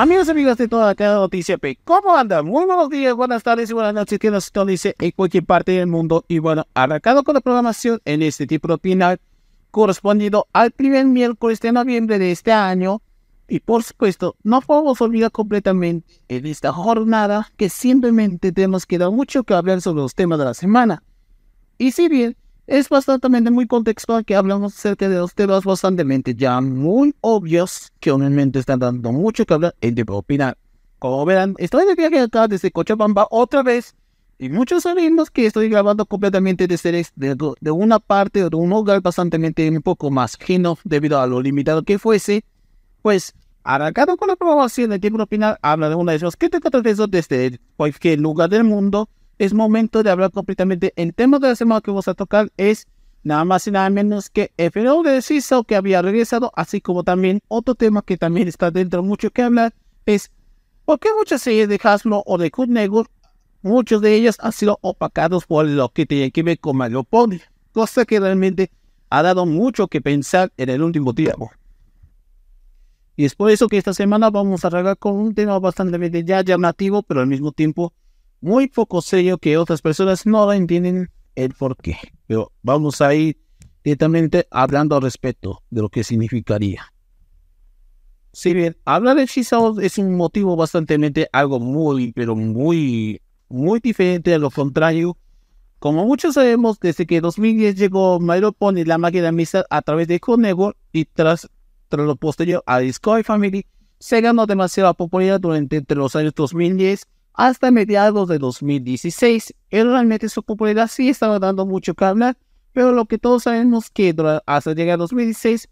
Amigos y amigas de toda cada noticia P, ¿cómo andan? Muy buenos días, buenas tardes y buenas noches que nos dice en cualquier parte del mundo. Y bueno, arrancado con la programación en este tipo final correspondiendo al primer miércoles de noviembre de este año. Y por supuesto, no podemos olvidar completamente en esta jornada que simplemente tenemos que dar mucho que hablar sobre los temas de la semana. Y si bien es bastante muy contextual que hablamos acerca de los temas bastante ya muy obvios que obviamente están dando mucho que hablar en de opinar. Como verán, estoy de viaje acá desde Cochabamba otra vez y muchos sabemos que estoy grabando completamente desde de, de una parte o de un lugar bastante un poco más fino debido a lo limitado que fuese. Pues, arrancado con la programación de tiempo opinar, habla de una de esos que te desde cualquier lugar del mundo es momento de hablar completamente. El tema de la semana que vamos a tocar es nada más y nada menos que fenómeno de CISO que había regresado, así como también otro tema que también está dentro mucho que hablar es por qué muchas series de Hasbro o de Good muchos de ellos han sido opacados por lo que tiene que ver con Mario Pony, cosa que realmente ha dado mucho que pensar en el último tiempo. Y es por eso que esta semana vamos a arreglar con un tema bastante ya llamativo, pero al mismo tiempo muy poco serio que otras personas no entienden el por qué. Pero vamos a ir directamente hablando al respecto de lo que significaría. Si bien hablar de Shizao es un motivo bastante algo muy, pero muy, muy diferente a lo contrario. Como muchos sabemos, desde que 2010 llegó Mario Pony la máquina de a través de Conego y tras, tras lo posterior a Discovery Family, se ganó demasiada popularidad durante entre los años 2010 hasta mediados de 2016. Y realmente su popularidad sí estaba dando mucho que hablar, pero lo que todos sabemos que hasta llegar a 2016,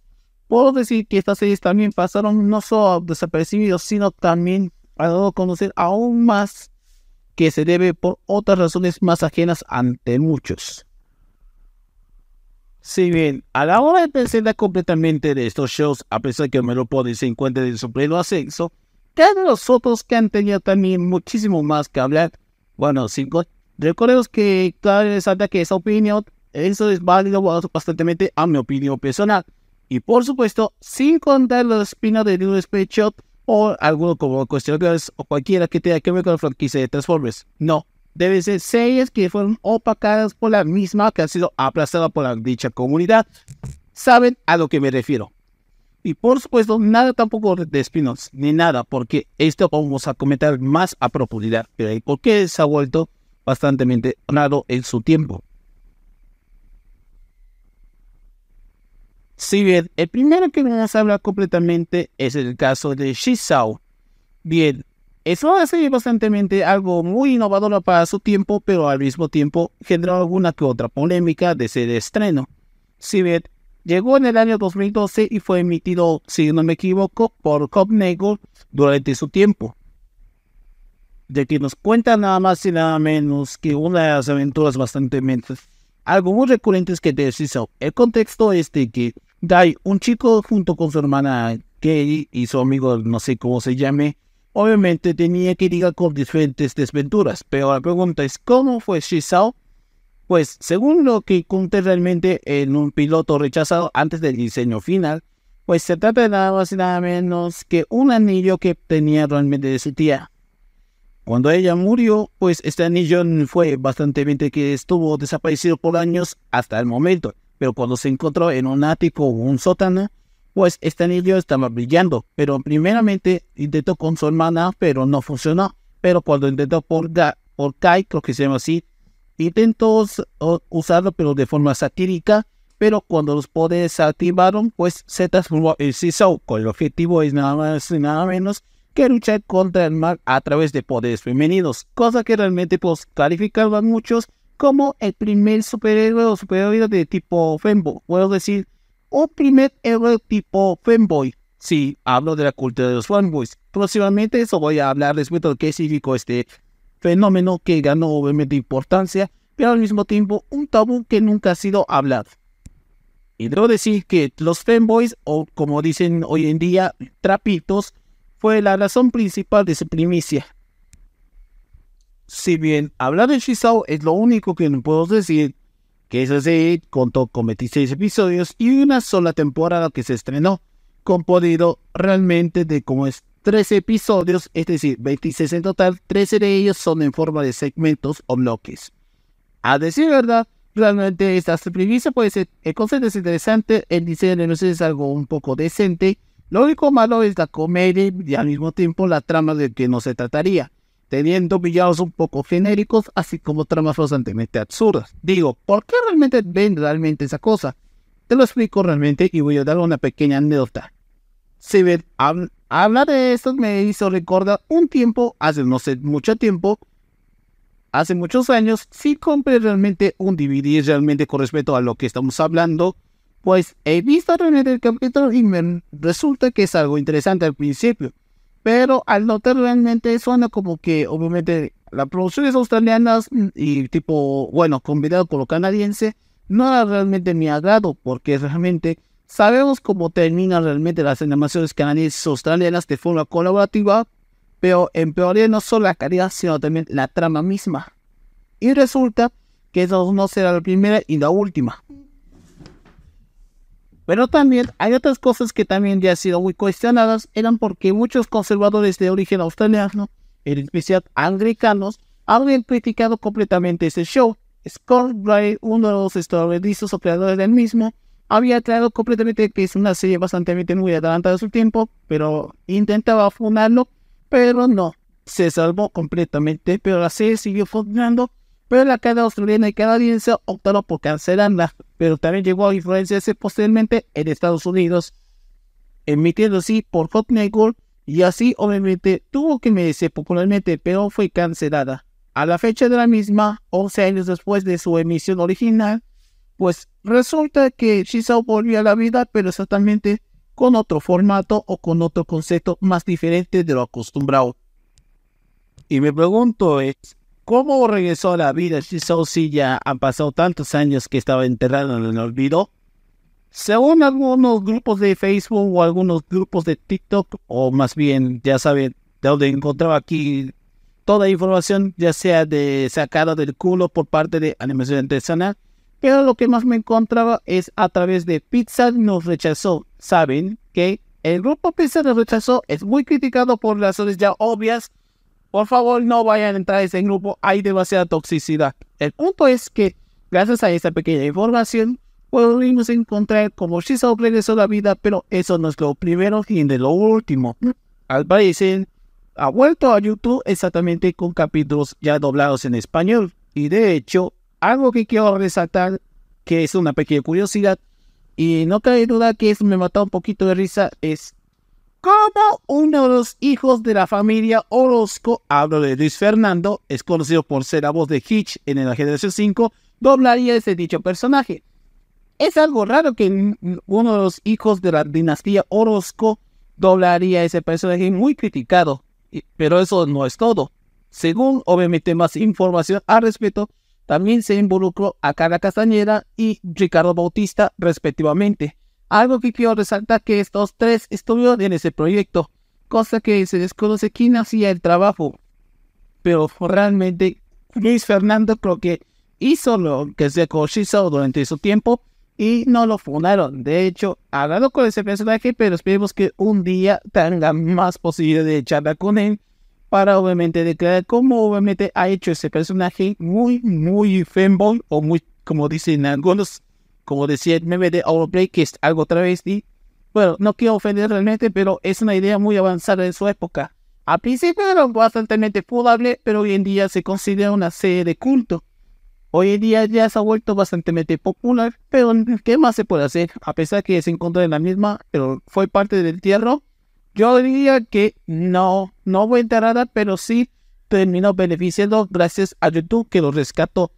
puedo decir que estas series también pasaron no solo desapercibidos, sino también a conocer aún más que se debe por otras razones más ajenas ante muchos. Si bien a la hora de pensar completamente de estos shows, a pesar que Melopody se encuentre en su pleno ascenso, de los otros que han tenido también muchísimo más que hablar. Bueno, cinco. Recordemos que, claro, resalta que esa opinión, eso es válido bastante a mi opinión personal. Y por supuesto, sin contar los espinas de New Space Shot o alguno como cuestiones o cualquiera que tenga que ver con la franquicia de Transformers. No, deben ser series que fueron opacadas por la misma que ha sido aplazada por la dicha comunidad. Saben a lo que me refiero. Y por supuesto, nada tampoco de espinos, ni nada, porque esto vamos a comentar más a profundidad. Pero por qué se ha vuelto bastante raro en su tiempo. Si bien el primero que vamos a hablar completamente es el caso de Shizao. Bien, eso hace bastante algo muy innovador para su tiempo, pero al mismo tiempo generó alguna que otra polémica de ese estreno. Si bien Llegó en el año 2012 y fue emitido, si no me equivoco, por Copnego durante su tiempo. De que nos cuenta nada más y nada menos que una aventuras bastante mentes. Algo muy recurrente es que te hizo. El contexto es de que Dai, un chico junto con su hermana Kei y su amigo, no sé cómo se llame, obviamente tenía que ir con diferentes desventuras. Pero la pregunta es, ¿cómo fue Shizao pues según lo que conté realmente en un piloto rechazado antes del diseño final, pues se trata de nada más y nada menos que un anillo que tenía realmente de su tía. Cuando ella murió, pues este anillo fue bastante que estuvo desaparecido por años hasta el momento, pero cuando se encontró en un ático o un sótano, pues este anillo estaba brillando, pero primeramente intentó con su hermana, pero no funcionó, pero cuando intentó por, por Kai, creo que se llama así, Intentó usarlo, pero de forma satírica, pero cuando los poderes se activaron, pues se transformó en CISO, con el objetivo es nada más y nada menos que luchar contra el mal a través de poderes femeninos, cosa que realmente pues calificaban muchos como el primer superhéroe o superhéroe de tipo femboy, puedo decir, o primer héroe tipo femboy, si hablo de la cultura de los fanboys. Próximamente eso voy a hablar respecto de qué significó este fenómeno que ganó obviamente importancia, pero al mismo tiempo un tabú que nunca ha sido hablado. Y debo decir que los fanboys, o como dicen hoy en día, trapitos, fue la razón principal de su primicia. Si bien hablar de Shizao es lo único que no puedo decir, que esa serie contó con 26 episodios y una sola temporada que se estrenó, con podido realmente de cómo es 13 episodios, es decir, 26 en total, 13 de ellos son en forma de segmentos o bloques. A decir verdad, realmente esta premisa puede ser, el concepto es interesante, el diseño de luces es algo un poco decente, lo único malo es la comedia y al mismo tiempo la trama de que no se trataría, teniendo villanos un poco genéricos, así como tramas bastante absurdas. Digo, ¿por qué realmente ven realmente esa cosa? Te lo explico realmente y voy a dar una pequeña anécdota. Si ven, hablar de esto me hizo recordar un tiempo, hace no sé, mucho tiempo, hace muchos años, sí compré realmente un DVD realmente con respecto a lo que estamos hablando pues he visto realmente el capítulo y me resulta que es algo interesante al principio. Pero al notar realmente suena como que obviamente las producciones australianas y tipo, bueno, combinado con lo canadiense, no era realmente mi agrado porque realmente sabemos cómo terminan realmente las animaciones canadienses australianas de forma colaborativa, pero empeoraría no solo la calidad, sino también la trama misma. Y resulta que eso no será la primera y la última. Pero también hay otras cosas que también ya han sido muy cuestionadas, eran porque muchos conservadores de origen australiano, en especial anglicanos, habían criticado completamente ese show. Scott Bray, uno de los estadounidenses operadores del mismo, había aclarado completamente que es una serie bastante muy adelantada a su tiempo, pero intentaba fundarlo, pero no, se salvó completamente, pero la serie siguió funcionando pero la cadena australiana y canadiense optaron por cancelarla, pero también llegó a influenciarse posteriormente en Estados Unidos, emitiendo por Hot Network y así obviamente tuvo que merecer popularmente, pero fue cancelada. A la fecha de la misma, 11 años después de su emisión original, pues resulta que Shizao volvió a la vida, pero exactamente con otro formato o con otro concepto más diferente de lo acostumbrado. Y me pregunto es, ¿Cómo regresó a la vida Shizou si ya han pasado tantos años que estaba enterrado en el olvido? Según algunos grupos de Facebook o algunos grupos de TikTok, o más bien, ya saben, de donde encontraba aquí toda información, ya sea de sacada del culo por parte de Animación Artesanal, pero lo que más me encontraba es a través de Pizza nos rechazó. Saben que el grupo Pizza nos rechazó es muy criticado por razones ya obvias por favor, no vayan a entrar a ese grupo, hay demasiada toxicidad. El punto es que, gracias a esta pequeña información, pudimos encontrar cómo Shizou regresó a la vida, pero eso no es lo primero ni de lo último. Al parecer, ha vuelto a YouTube exactamente con capítulos ya doblados en español. Y de hecho, algo que quiero resaltar, que es una pequeña curiosidad, y no cabe duda que eso me mató un poquito de risa, es como uno de los hijos de la familia Orozco, hablo de Luis Fernando, es conocido por ser la voz de Hitch en la generación 5, doblaría ese dicho personaje. Es algo raro que uno de los hijos de la dinastía Orozco doblaría ese personaje muy criticado, pero eso no es todo. Según obviamente más información al respecto, también se involucró a Carla Castañeda y Ricardo Bautista respectivamente. Algo que quiero resaltar que estos tres estuvieron en ese proyecto, cosa que se desconoce quién hacía el trabajo. Pero realmente Luis Fernando creo que hizo lo que se hizo durante su tiempo y no lo fundaron. De hecho, hablado con ese personaje, pero esperemos que un día tenga más posibilidad de charlar con él para obviamente declarar cómo obviamente ha hecho ese personaje muy, muy femboy o muy, como dicen algunos, como decía el meme de Overbreak, que es algo travesti. Bueno, no quiero ofender realmente, pero es una idea muy avanzada en su época. A principio era bastante pudable, pero hoy en día se considera una serie de culto. Hoy en día ya se ha vuelto bastante popular, pero ¿qué más se puede hacer? A pesar que se encontró en la misma, pero fue parte del tierro. Yo diría que no, no fue enterrada, pero sí terminó beneficiando gracias a YouTube que lo rescató.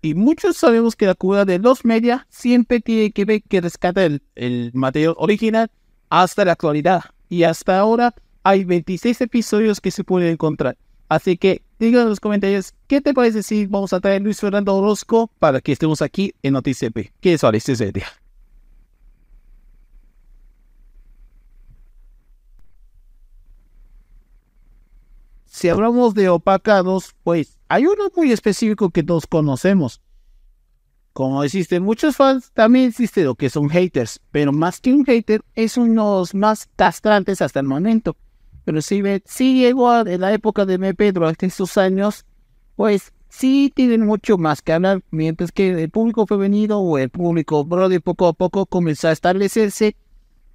Y muchos sabemos que la cura de los media siempre tiene que ver que rescata el, material original hasta la actualidad. Y hasta ahora hay 26 episodios que se pueden encontrar. Así que digan en los comentarios qué te parece si vamos a traer Luis Fernando Orozco para que estemos aquí en Noticias P. ¿Qué es ese día? Si hablamos de opacados, pues hay uno muy específico que todos conocemos. Como existen muchos fans, también existe lo que son haters, pero más que un hater, es uno de los más castrantes hasta el momento. pero si, si llegó en la época de MP durante estos años, pues sí tienen mucho más que hablar, mientras que el público femenino o el público brody poco a poco comenzó a establecerse,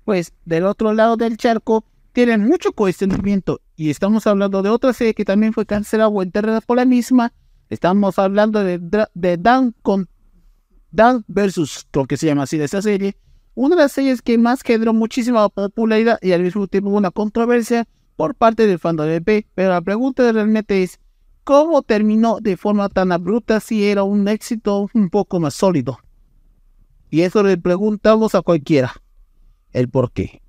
pues del otro lado del charco tienen mucho cuestionamiento. Y estamos hablando de otra serie que también fue cancelada o enterrada por la misma. Estamos hablando de, Dan con Dan versus, lo que se llama así de esa serie. Una de las series que más generó muchísima popularidad y al mismo tiempo una controversia por parte del fandom de EP. Pero la pregunta realmente es, ¿cómo terminó de forma tan abrupta si era un éxito un poco más sólido? Y eso le preguntamos a cualquiera, el por qué.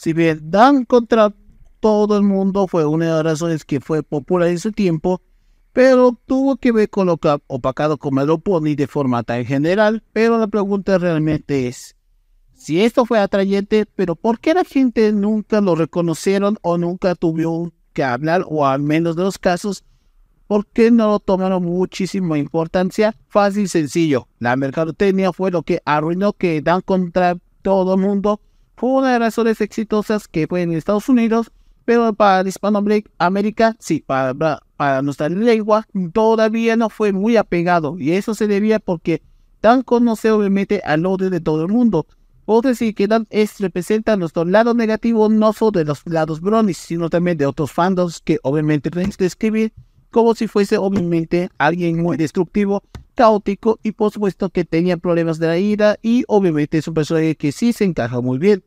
Si bien Dan contra todo el mundo fue una de las razones que fue popular en su tiempo, pero tuvo que ver con lo que opacado como el Pony de forma tan general, pero la pregunta realmente es, si esto fue atrayente, pero ¿por qué la gente nunca lo reconocieron o nunca tuvieron que hablar, o al menos de los casos, ¿por qué no lo tomaron muchísima importancia? Fácil y sencillo, la mercadotecnia fue lo que arruinó que Dan contra todo el mundo fue una de las razones exitosas que fue en Estados Unidos, pero para Hispanoamérica, sí, para, nuestra lengua, todavía no fue muy apegado. Y eso se debía porque Dan conoce obviamente al odio de todo el mundo. Que Dan es, representa nuestro lado negativo, no solo de los lados bronis, sino también de otros fandoms que obviamente pueden describir como si fuese obviamente alguien muy destructivo, caótico y por supuesto que tenía problemas de la ira y obviamente es un personaje que sí se encaja muy bien.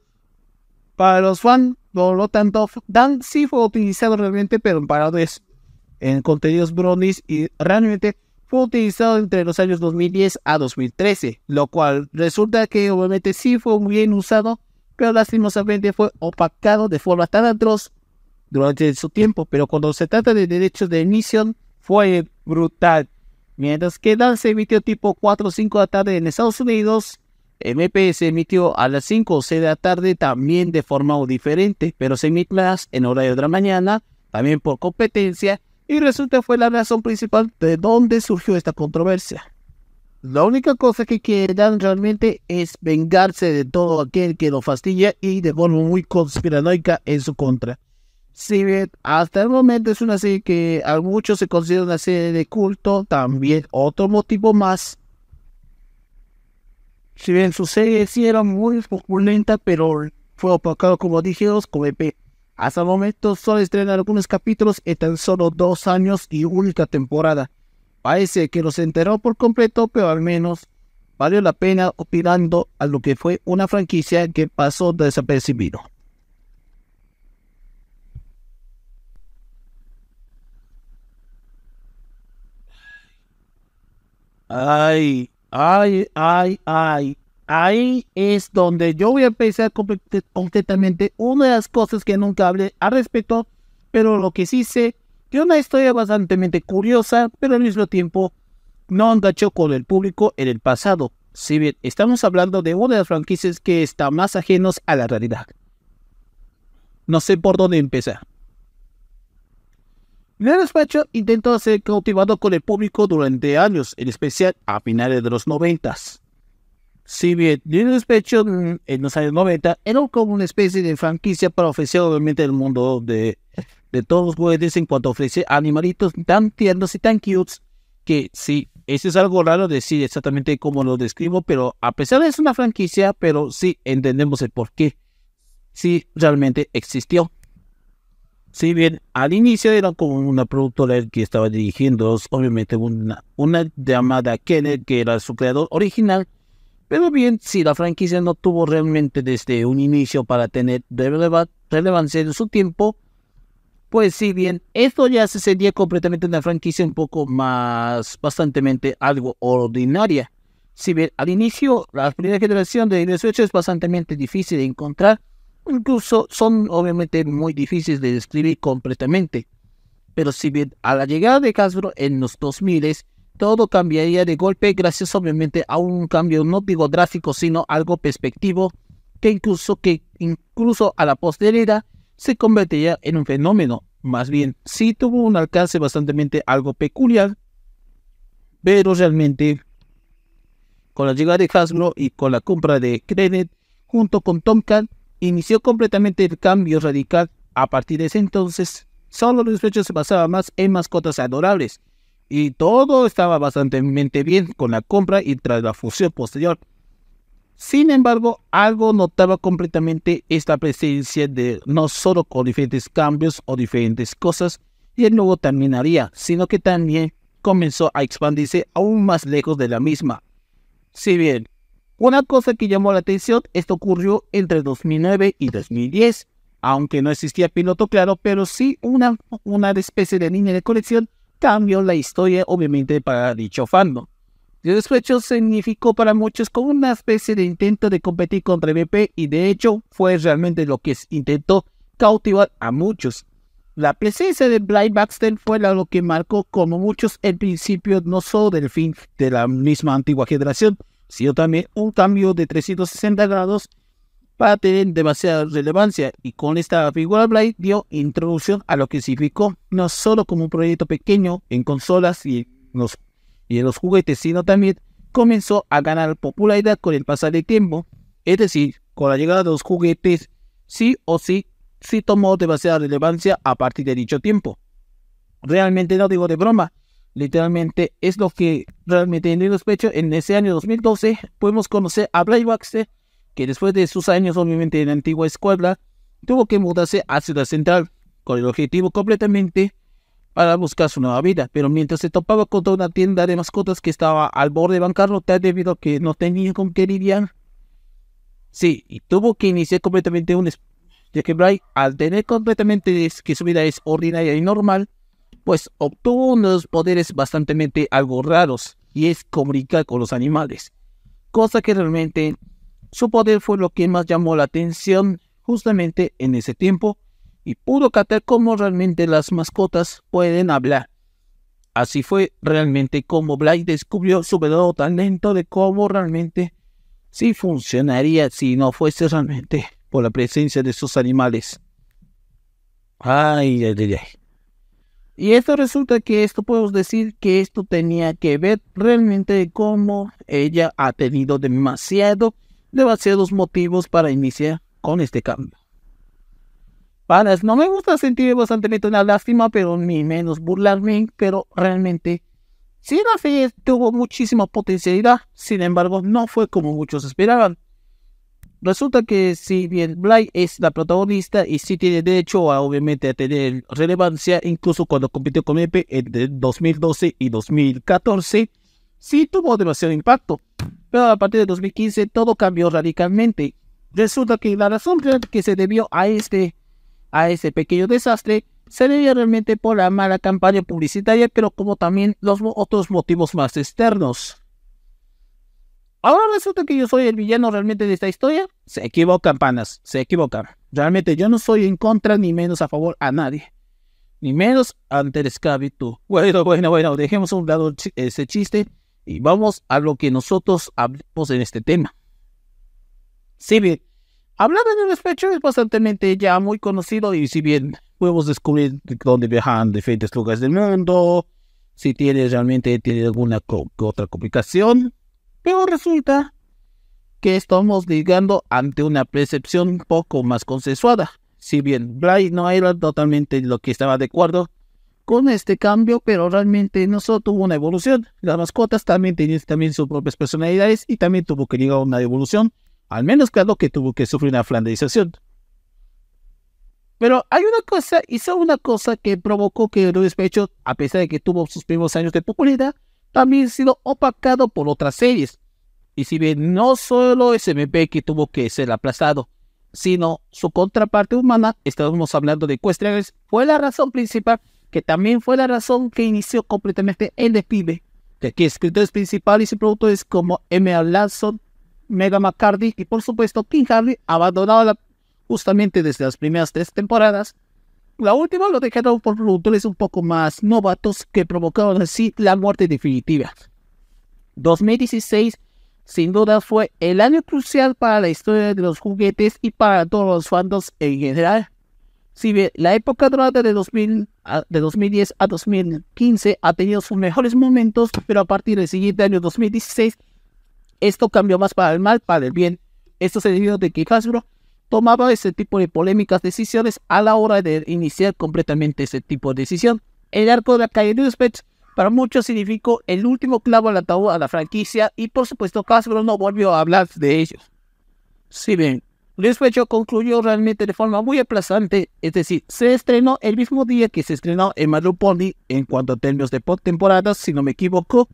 Para los fans, por lo tanto, Dan sí fue utilizado realmente, pero para en contenidos bronies y realmente fue utilizado entre los años 2010 a 2013, lo cual resulta que obviamente sí fue bien usado, pero lastimosamente fue opacado de forma tan atroz durante su tiempo, pero cuando se trata de derechos de emisión fue brutal. Mientras que Dan se emitió tipo 4 o 5 de la tarde en Estados Unidos, MP se emitió a las 5 o 6 de la tarde también de forma diferente, pero se emite más en horario de la mañana, también por competencia, y resulta fue la razón principal de dónde surgió esta controversia. La única cosa que quieren realmente es vengarse de todo aquel que lo fastidia y de forma muy conspiranoica en su contra. Si bien hasta el momento es una serie que a muchos se considera una serie de culto, también otro motivo más si bien su serie sí era muy populenta, pero fue opacado, como dijimos, como EP. Hasta el momento solo estrenan algunos capítulos en tan solo dos años y única temporada. Parece que los enteró por completo, pero al menos valió la pena opinando a lo que fue una franquicia que pasó desapercibido. Ay, Ay, ay, ay. Ahí es donde yo voy a empezar completamente una de las cosas que nunca hablé al respecto, pero lo que sí sé, que una historia bastante curiosa, pero al mismo tiempo no enganchó con el público en el pasado. Si bien estamos hablando de una de las franquicias que está más ajenos a la realidad. No sé por dónde empezar. El despacho intentó ser cautivado con el público durante años, en especial a finales de los noventas. Si bien el despacho mm, en los años 90 era como una especie de franquicia para ofrecer obviamente el mundo de, todos los juguetes en cuanto a ofrecer animalitos tan tiernos y tan cute que sí, eso es algo raro decir exactamente cómo lo describo, pero a pesar de ser una franquicia, pero sí entendemos el por qué. Sí, realmente existió. Si bien al inicio era como una productora que estaba dirigiendo, obviamente una, llamada Kenneth, que era su creador original, pero bien, si la franquicia no tuvo realmente desde un inicio para tener relevancia en su tiempo, pues si bien esto ya se sería completamente una franquicia un poco más, bastante algo ordinaria. Si bien al inicio la primera generación de 18 es bastante difícil de encontrar, incluso son obviamente muy difíciles de describir completamente. Pero si bien a la llegada de Hasbro en los 2000 todo cambiaría de golpe gracias obviamente a un cambio no digo drástico sino algo perspectivo que incluso que incluso a la posteridad se convertiría en un fenómeno. Más bien, sí tuvo un alcance bastante algo peculiar, pero realmente con la llegada de Hasbro y con la compra de Credit junto con Tomcat inició completamente el cambio radical a partir de ese entonces, solo los fechos se basaban más en mascotas adorables. Y todo estaba bastante bien con la compra y tras la fusión posterior. Sin embargo, algo notaba completamente esta presencia de no solo con diferentes cambios o diferentes cosas, y él luego terminaría, sino que también comenzó a expandirse aún más lejos de la misma. Si bien, una cosa que llamó la atención, esto ocurrió entre 2009 y 2010, aunque no existía piloto claro, pero sí una, una especie de línea de colección cambió la historia obviamente para dicho fandom. El despecho significó para muchos como una especie de intento de competir contra BP y de hecho fue realmente lo que intentó cautivar a muchos. La presencia de Blind Baxter fue lo que marcó como muchos el principio no solo del fin de la misma antigua generación, sino también un cambio de 360 grados para tener demasiada relevancia y con esta figura Blind dio introducción a lo que significó no solo como un proyecto pequeño en consolas y en los, y en los juguetes, sino también comenzó a ganar popularidad con el pasar del tiempo, es decir, con la llegada de los juguetes, sí o sí sí tomó demasiada relevancia a partir de dicho tiempo. Realmente no digo de broma, literalmente es lo que realmente en el despecho en ese año 2012 podemos conocer a Blay Baxter, que después de sus años obviamente en la antigua escuela, tuvo que mudarse a Ciudad Central con el objetivo completamente para buscar su nueva vida, pero mientras se topaba con toda una tienda de mascotas que estaba al borde de bancarrota debido a que no tenía con qué lidiar, sí, y tuvo que iniciar completamente un, ya que Bray, al tener completamente que su vida es ordinaria y normal, pues obtuvo unos poderes bastante algo raros, y es comunicar con los animales. Cosa que realmente su poder fue lo que más llamó la atención justamente en ese tiempo, y pudo captar cómo realmente las mascotas pueden hablar. Así fue realmente como Bly descubrió su verdadero talento de cómo realmente sí funcionaría si no fuese realmente por la presencia de esos animales. Ay, ay, ay. Y esto resulta que esto podemos decir que esto tenía que ver realmente cómo ella ha tenido demasiado, demasiados motivos para iniciar con este cambio. Panas, no me gusta sentir bastante una lástima, pero ni menos burlarme, pero realmente sí la fe tuvo muchísima potencialidad, sin embargo no fue como muchos esperaban. Resulta que si bien Bly es la protagonista y sí tiene derecho a obviamente a tener relevancia, incluso cuando compitió con Epe en 2012 y 2014, sí tuvo demasiado impacto. Pero a partir de 2015 todo cambió radicalmente. Resulta que la razón que se debió a este, a este pequeño desastre se debía realmente por la mala campaña publicitaria, pero como también los otros motivos más externos. Ahora resulta que yo soy el villano realmente de esta historia. Se equivocan, panas, se equivocan. Realmente yo no soy en contra ni menos a favor a nadie. Ni menos ante la esclavitud. Bueno, bueno, bueno, dejemos a un lado ese chiste y vamos a lo que nosotros hablamos en este tema. Si bien, hablar de despecho es bastante ya muy conocido y si bien podemos descubrir dónde viajan diferentes lugares del mundo, si tiene realmente tiene alguna otra complicación, pero resulta que estamos llegando ante una percepción un poco más consensuada. Si bien Bly no era totalmente lo que estaba de acuerdo con este cambio, pero realmente no solo tuvo una evolución. Las mascotas también tenían también sus propias personalidades y también tuvo que llegar a una evolución. Al menos claro que tuvo que sufrir una flanderización. Pero hay una cosa, hizo una cosa que provocó que el despecho, a pesar de que tuvo sus primeros años de popularidad, también ha sido opacado por otras series. Y si bien no solo SMP que tuvo que ser aplazado, sino su contraparte humana, estamos hablando de Equestrianes, fue la razón principal, que también fue la razón que inició completamente el despibe. De aquí escritores principales y productores como M.A. Lanson, Mega McCarthy y por supuesto King Harry abandonaron justamente desde las primeras tres temporadas la última lo dejaron por productores un poco más novatos que provocaron así la muerte definitiva. 2016 sin duda fue el año crucial para la historia de los juguetes y para todos los fandoms en general. Si bien la época dorada de, 2000, de 2010 a 2015 ha tenido sus mejores momentos, pero a partir del siguiente año 2016 esto cambió más para el mal, para el bien. Esto se debió de que Hasbro tomaba ese tipo de polémicas decisiones a la hora de iniciar completamente ese tipo de decisión. El arco de la calle de Specs para muchos significó el último clavo al ataúd a la franquicia y por supuesto Hasbro no volvió a hablar de ellos. Si bien Despecho concluyó realmente de forma muy aplazante, es decir, se estrenó el mismo día que se estrenó en Pony en cuanto a términos de temporadas, si no me equivoco.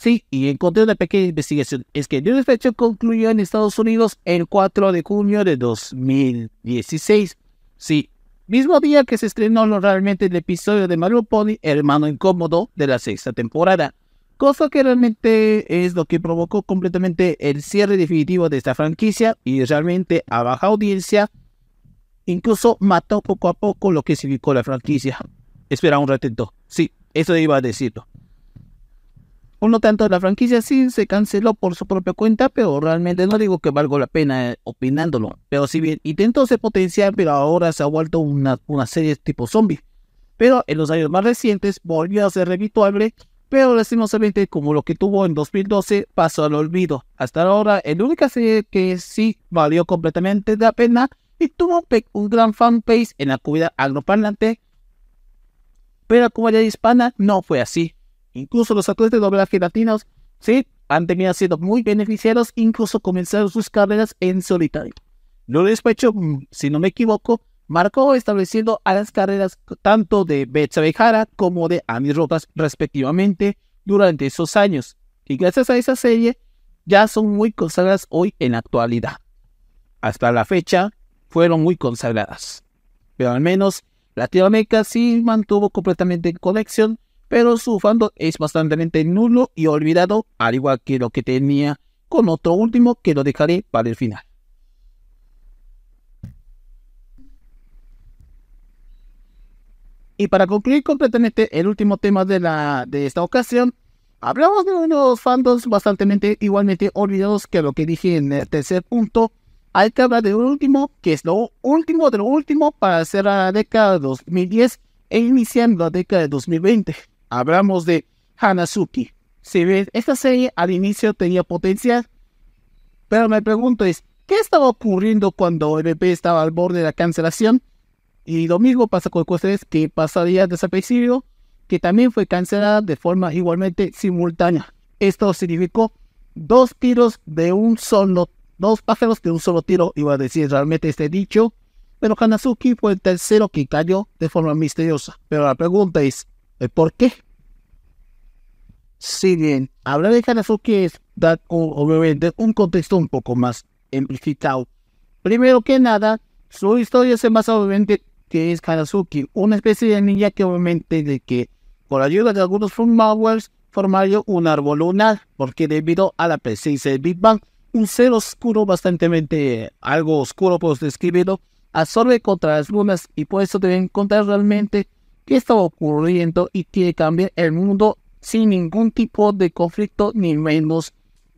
Sí, y encontré una pequeña investigación. Es que Despecho concluyó en Estados Unidos el 4 de junio de 2016. Sí, mismo día que se estrenó realmente el episodio de Mario Pony, Hermano Incómodo, de la sexta temporada cosa que realmente es lo que provocó completamente el cierre definitivo de esta franquicia y realmente a baja audiencia incluso mató poco a poco lo que significó la franquicia. Espera un ratito, sí, eso iba a decirlo. Por lo tanto, la franquicia sí se canceló por su propia cuenta, pero realmente no digo que valga la pena eh, opinándolo. Pero si bien intentó ser potencial, pero ahora se ha vuelto una, una serie tipo zombie. Pero en los años más recientes volvió a ser revituable pero lastimosamente como lo que tuvo en 2012 pasó al olvido. Hasta ahora, el única serie que sí valió completamente la pena y tuvo un gran fanbase en la comunidad agroparlante, pero la comunidad hispana no fue así. Incluso los actores de doblaje latinos sí han terminado siendo muy beneficiados, incluso comenzaron sus carreras en solitario. Lo despecho, si no me equivoco, marcó estableciendo a las carreras tanto de Betsa Bejara como de Annie Rojas respectivamente durante esos años. Y gracias a esa serie ya son muy consagradas hoy en la actualidad. Hasta la fecha fueron muy consagradas. Pero al menos Latinoamérica sí mantuvo completamente en conexión, pero su fandom es bastante nulo y olvidado, al igual que lo que tenía con otro último que lo dejaré para el final. Y para concluir completamente el último tema de, la, de esta ocasión, hablamos de unos fandoms bastante igualmente olvidados que lo que dije en el tercer punto. Hay que hablar de un último, que es lo último de lo último para cerrar la década de 2010 e iniciando la década de 2020. Hablamos de Hanazuki. Si ven, esta serie al inicio tenía potencial, pero me pregunto es, ¿qué estaba ocurriendo cuando el estaba al borde de la cancelación? Y lo mismo pasa con cuestiones que pasaría desapercibido, que también fue cancelada de forma igualmente simultánea. Esto significó dos tiros de un solo, dos pájaros de un solo tiro, iba a decir realmente este dicho, pero Hanazuki fue el tercero que cayó de forma misteriosa. Pero la pregunta es, ¿por qué? Si bien hablar de Hanazuki es dar obviamente un contexto un poco más amplificado. Primero que nada, su historia se basa obviamente que es Kanazuki, una especie de niña que obviamente de que por ayuda de algunos malwares formaron un árbol lunar, porque debido a la presencia del Big Bang, un ser oscuro, bastante algo oscuro por describirlo, absorbe contra las lunas y por eso deben encontrar realmente qué está ocurriendo y quiere cambiar el mundo sin ningún tipo de conflicto ni menos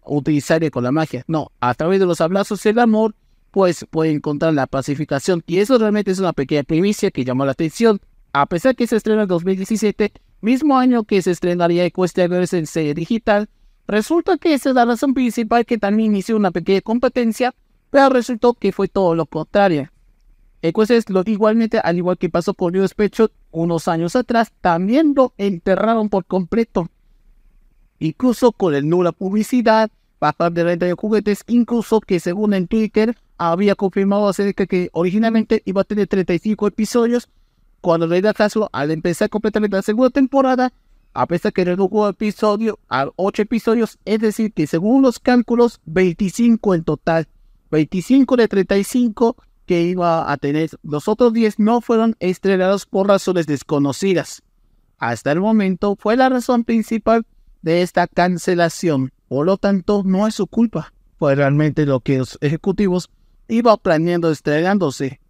utilizar con la magia. No, a través de los abrazos y el amor pues puede encontrar la pacificación. Y eso realmente es una pequeña primicia que llamó la atención. A pesar que se estrena en 2017, mismo año que se estrenaría Equestrian en serie digital, resulta que esa es la razón principal que también inició una pequeña competencia, pero resultó que fue todo lo contrario. Equestrian lo igualmente, al igual que pasó con New Special unos años atrás, también lo enterraron por completo. Incluso con el nula publicidad, bajar de venta de juguetes, incluso que según en Twitter había confirmado acerca que originalmente iba a tener 35 episodios, cuando en realidad al empezar completamente la segunda temporada, a pesar que redujo episodio a 8 episodios, es decir, que según los cálculos, 25 en total. 25 de 35 que iba a tener. Los otros 10 no fueron estrenados por razones desconocidas. Hasta el momento fue la razón principal de esta cancelación. Por lo tanto, no es su culpa. Fue realmente lo que los ejecutivos iba planeando estrenándose.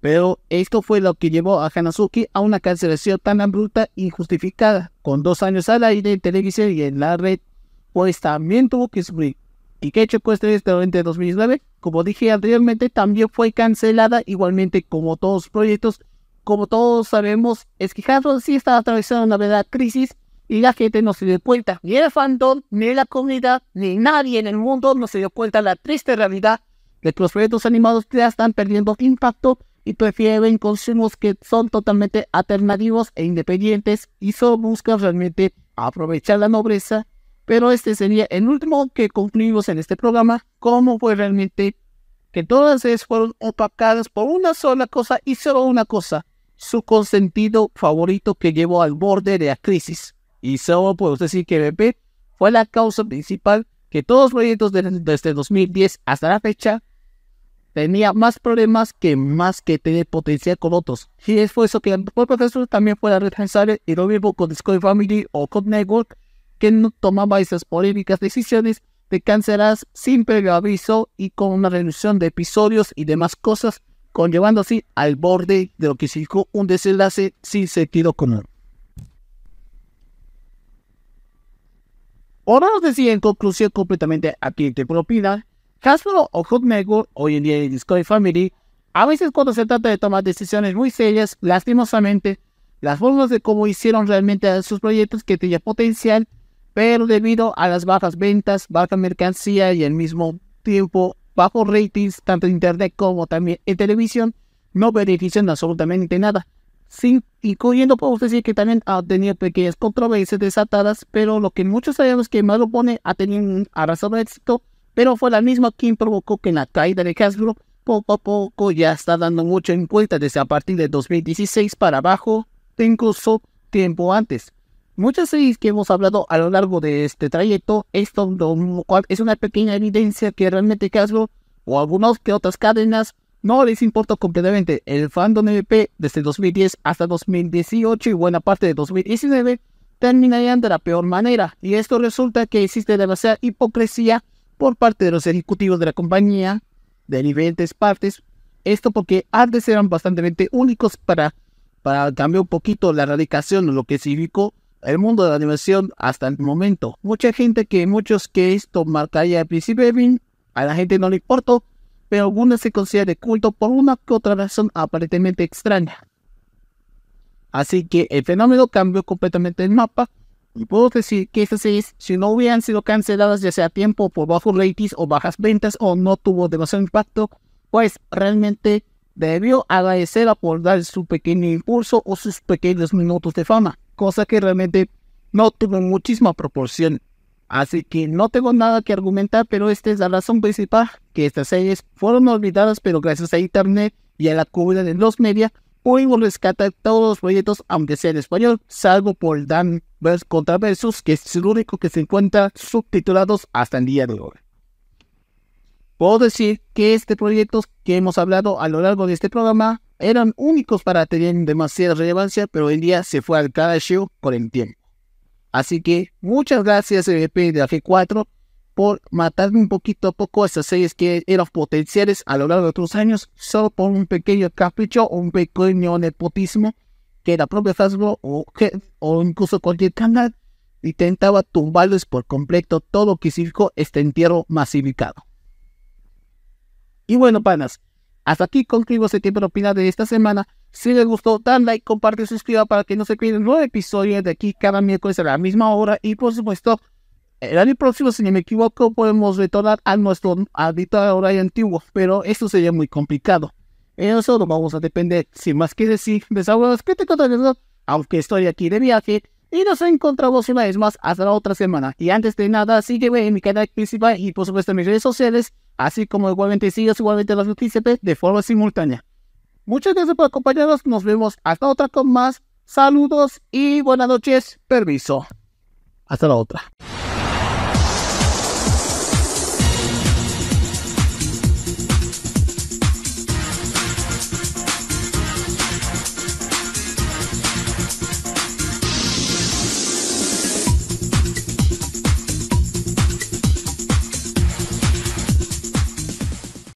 Pero esto fue lo que llevó a Hanazuki a una cancelación tan abrupta e injustificada. Con dos años al aire en televisión y en la red, pues también tuvo que sufrir. Y que hecho cuesta este en 2009, como dije anteriormente, también fue cancelada, igualmente como todos los proyectos. Como todos sabemos, es que Hasbro sí estaba atravesando una verdadera crisis y la gente no se dio cuenta. Ni el fandom, ni la comunidad, ni nadie en el mundo no se dio cuenta de la triste realidad de que los proyectos animados ya están perdiendo impacto y prefieren consumos que son totalmente alternativos e independientes y solo buscan realmente aprovechar la nobleza. Pero este sería el último que concluimos en este programa, cómo fue realmente que todas ellas fueron opacadas por una sola cosa y solo una cosa, su consentido favorito que llevó al borde de la crisis. Y solo puedo decir que BP fue la causa principal que todos los proyectos desde 2010 hasta la fecha tenía más problemas que más que tener potencial con otros. Y es por eso que el profesor también fue responsable y lo mismo con Discovery Family o con Network, que no tomaba esas polémicas decisiones de cancelar sin previo aviso y con una reducción de episodios y demás cosas, conllevando así al borde de lo que significó un desenlace sin sentido común. Nos decía en conclusión completamente aquí te propina, Hasbro o Hot Network, hoy en día en Discovery Family, a veces cuando se trata de tomar decisiones muy serias, lastimosamente, las formas de cómo hicieron realmente a sus proyectos que tenían potencial pero debido a las bajas ventas, baja mercancía y al mismo tiempo bajos ratings, tanto en internet como también en televisión, no benefician absolutamente nada. Sin, incluyendo, podemos decir que también ha tenido pequeñas controversias desatadas, pero lo que muchos sabemos que más lo pone ha tenido un arrasado éxito, pero fue la misma quien provocó que la caída de Hasbro poco a poco ya está dando mucho en cuenta desde a partir de 2016 para abajo, incluso tiempo antes. Muchas series que hemos hablado a lo largo de este trayecto, esto es una pequeña evidencia que realmente Hasbro o algunas que otras cadenas no les importa completamente. El fandom MP desde 2010 hasta 2018 y buena parte de 2019 terminarían de la peor manera. Y esto resulta que existe demasiada hipocresía por parte de los ejecutivos de la compañía de diferentes partes. Esto porque antes eran bastante únicos para, para cambiar un poquito la radicación, lo que significó el mundo de la animación hasta el momento. Mucha gente que muchos que esto marcaría el principio de fin, a la gente no le importó, pero algunos se considera de culto por una que otra razón aparentemente extraña. Así que el fenómeno cambió completamente el mapa y puedo decir que estas series, si no hubieran sido canceladas ya sea a tiempo por bajos ratings o bajas ventas o no tuvo demasiado impacto, pues realmente debió agradecer por dar su pequeño impulso o sus pequeños minutos de fama cosa que realmente no tuvo muchísima proporción. Así que no tengo nada que argumentar, pero esta es la razón principal, que estas series fueron olvidadas, pero gracias a Internet y a la comunidad de los media, pudimos rescatar todos los proyectos, aunque sea en español, salvo por Dan vs. Contra Versus, que es el único que se encuentra subtitulados hasta el día de hoy. Puedo decir que este proyecto que hemos hablado a lo largo de este programa eran únicos para tener demasiada relevancia, pero hoy en día se fue al cada show con el tiempo. Así que muchas gracias MVP de la G4 por matarme un poquito a poco esas series que eran potenciales a lo largo de otros años, solo por un pequeño capricho o un pequeño nepotismo que la propia Hasbro o, o incluso cualquier canal intentaba tumbarles por completo todo lo que significó este entierro masificado. Y bueno, panas, hasta aquí concluimos este tiempo de opinar de esta semana. Si les gustó, dan like, comparte y suscriba para que no se pierdan nuevo episodio de aquí cada miércoles a la misma hora. Y por supuesto, el año próximo, si no me equivoco, podemos retornar a nuestro habitual horario antiguo. Pero esto sería muy complicado. Eso lo vamos a depender, sin más que decir, de los críticos de aunque estoy aquí de viaje. Y nos encontramos una vez más hasta la otra semana. Y antes de nada, sígueme en mi canal principal y por supuesto en mis redes sociales así como igualmente sigas igualmente las noticias de forma simultánea. Muchas gracias por acompañarnos, nos vemos hasta otra con más. Saludos y buenas noches, permiso. Hasta la otra.